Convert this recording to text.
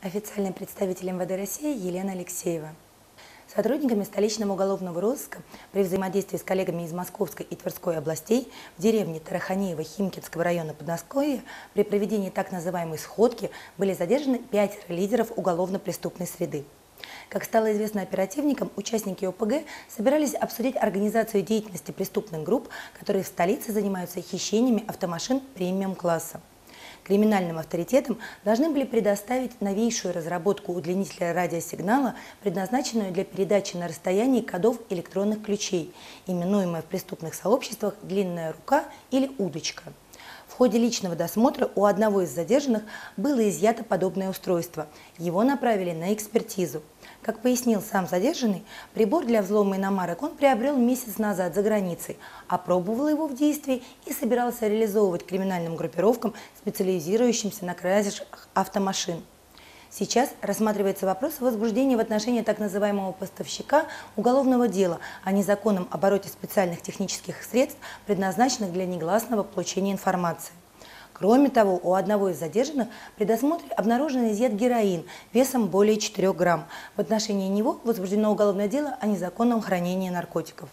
Официальный представитель МВД России Елена Алексеева. Сотрудниками столичного уголовного розыска при взаимодействии с коллегами из Московской и Тверской областей в деревне Тараханеева Химкинского района Подмосковья при проведении так называемой «сходки» были задержаны пятеро лидеров уголовно-преступной среды. Как стало известно оперативникам, участники ОПГ собирались обсудить организацию деятельности преступных групп, которые в столице занимаются хищениями автомашин премиум-класса. Криминальным авторитетам должны были предоставить новейшую разработку удлинителя радиосигнала, предназначенную для передачи на расстоянии кодов электронных ключей, именуемая в преступных сообществах «длинная рука» или «удочка». В ходе личного досмотра у одного из задержанных было изъято подобное устройство. Его направили на экспертизу. Как пояснил сам задержанный, прибор для взлома иномарок он приобрел месяц назад за границей, опробовал его в действии и собирался реализовывать криминальным группировкам, специализирующимся на кражах автомашин. Сейчас рассматривается вопрос о возбуждении в отношении так называемого поставщика уголовного дела о незаконном обороте специальных технических средств, предназначенных для негласного получения информации. Кроме того, у одного из задержанных при досмотре обнаружен изъят героин весом более 4 грамм. В отношении него возбуждено уголовное дело о незаконном хранении наркотиков.